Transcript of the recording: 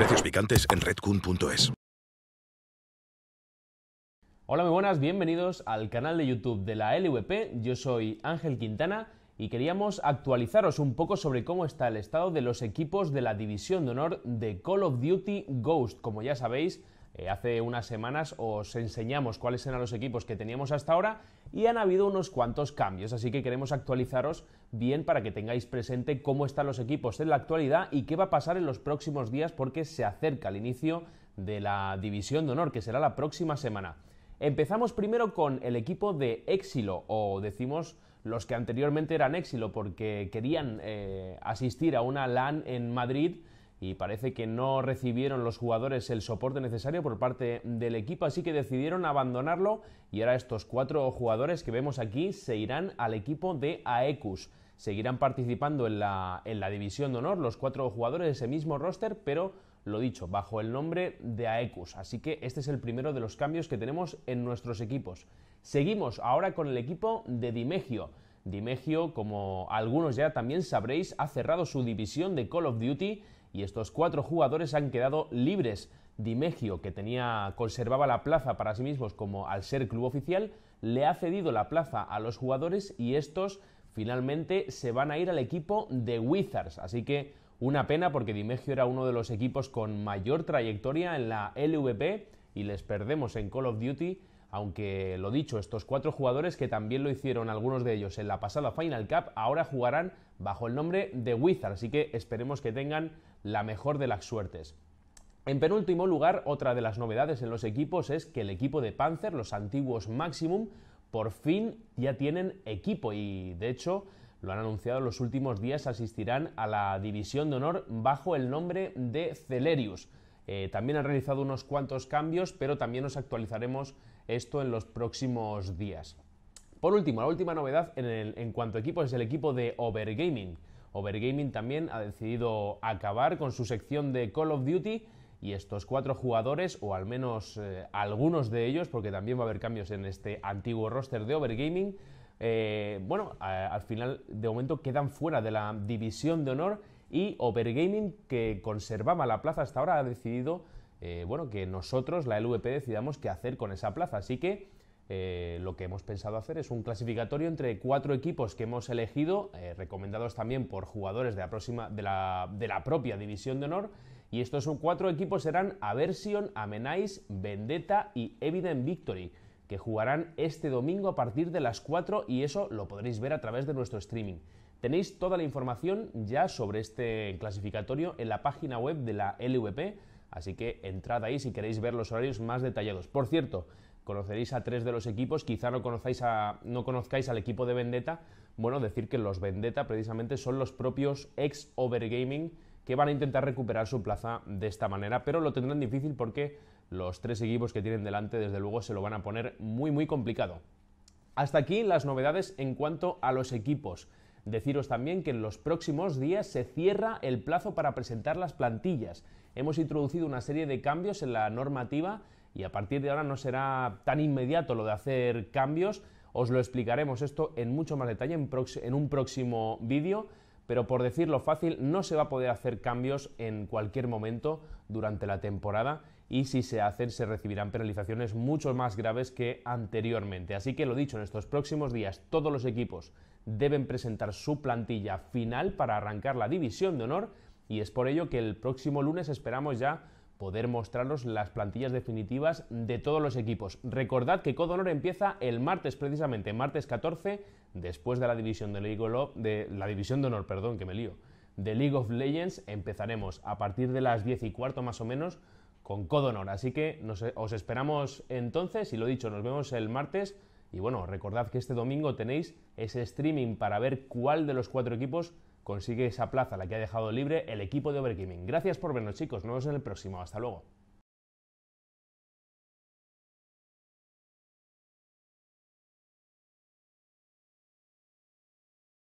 Precios picantes en redcoon.es. Hola, muy buenas, bienvenidos al canal de YouTube de la LVP. Yo soy Ángel Quintana y queríamos actualizaros un poco sobre cómo está el estado de los equipos de la División de Honor de Call of Duty Ghost. Como ya sabéis, eh, hace unas semanas os enseñamos cuáles eran los equipos que teníamos hasta ahora y han habido unos cuantos cambios, así que queremos actualizaros bien para que tengáis presente cómo están los equipos en la actualidad y qué va a pasar en los próximos días porque se acerca el inicio de la División de Honor, que será la próxima semana. Empezamos primero con el equipo de Exilo, o decimos los que anteriormente eran Exilo porque querían eh, asistir a una LAN en Madrid y parece que no recibieron los jugadores el soporte necesario por parte del equipo, así que decidieron abandonarlo y ahora estos cuatro jugadores que vemos aquí se irán al equipo de AECUS. Seguirán participando en la, en la división de honor los cuatro jugadores de ese mismo roster, pero lo dicho, bajo el nombre de AECUS. Así que este es el primero de los cambios que tenemos en nuestros equipos. Seguimos ahora con el equipo de Dimegio. Dimegio, como algunos ya también sabréis, ha cerrado su división de Call of Duty y estos cuatro jugadores han quedado libres. Dimegio, que tenía, conservaba la plaza para sí mismos como al ser club oficial, le ha cedido la plaza a los jugadores y estos finalmente se van a ir al equipo de Wizards. Así que una pena porque Dimegio era uno de los equipos con mayor trayectoria en la LVP y les perdemos en Call of Duty aunque lo dicho, estos cuatro jugadores que también lo hicieron algunos de ellos en la pasada Final Cup, ahora jugarán bajo el nombre de Wizard, así que esperemos que tengan la mejor de las suertes. En penúltimo lugar, otra de las novedades en los equipos es que el equipo de Panzer, los antiguos Maximum, por fin ya tienen equipo y de hecho lo han anunciado en los últimos días, asistirán a la División de Honor bajo el nombre de Celerius. Eh, también han realizado unos cuantos cambios, pero también nos actualizaremos esto en los próximos días. Por último, la última novedad en, cuanto a equipos es el equipo de Overgaming. Overgaming también ha decidido acabar con su sección de Call of Duty y estos cuatro jugadores, o al menos eh, algunos de ellos, porque también va a haber cambios en este antiguo roster de Overgaming, eh, bueno, al final de momento quedan fuera de la división de honor y Overgaming, que conservaba la plaza hasta ahora, ha decidido eh, bueno, que nosotros, la LVP, decidamos qué hacer con esa plaza. Así que eh, lo que hemos pensado hacer es un clasificatorio entre cuatro equipos que hemos elegido, eh, recomendados también por jugadores de la, próxima, de, la, de la, propia División de Honor. Y estos cuatro equipos serán Aversion, Amenais, Vendetta y Evident Victory, que jugarán este domingo a partir de las 4 y eso lo podréis ver a través de nuestro streaming. Tenéis toda la información ya sobre este clasificatorio en la página web de la LVP Así que entrad ahí si queréis ver los horarios más detallados. Por cierto, conoceréis a tres de los equipos, quizá no, conozcáis a, no conozcáis al equipo de Vendetta. Bueno, decir que los Vendetta precisamente son los propios ex Overgaming que van a intentar recuperar su plaza de esta manera, pero lo tendrán difícil porque los tres equipos que tienen delante, desde luego, se lo van a poner muy, muy complicado. Hasta aquí las novedades en cuanto a los equipos. Deciros también que en los próximos días se cierra el plazo para presentar las plantillas. Hemos introducido una serie de cambios en la normativa y a partir de ahora no será tan inmediato lo de hacer cambios. Os lo explicaremos esto en mucho más detalle en, un próximo vídeo, pero por decirlo fácil, no se va a poder hacer cambios en cualquier momento durante la temporada y si se hacen se recibirán penalizaciones mucho más graves que anteriormente. Así que lo dicho, en estos próximos días todos los equipos deben presentar su plantilla final para arrancar la división de honor y es por ello que el próximo lunes esperamos ya poder mostraros las plantillas definitivas de todos los equipos. Recordad que Code Honor empieza el martes precisamente, martes 14, después de la división de, League of, de la división de honor, perdón, que me lío, de League of Legends, empezaremos a partir de las 10 y cuarto más o menos con Code Honor. Así que os esperamos entonces y lo dicho, nos vemos el martes y bueno, recordad que este domingo tenéis ese streaming para ver cuál de los cuatro equipos consigue esa plaza, la que ha dejado libre el equipo de Overgaming. Gracias por vernos chicos, nos vemos en el próximo, hasta luego.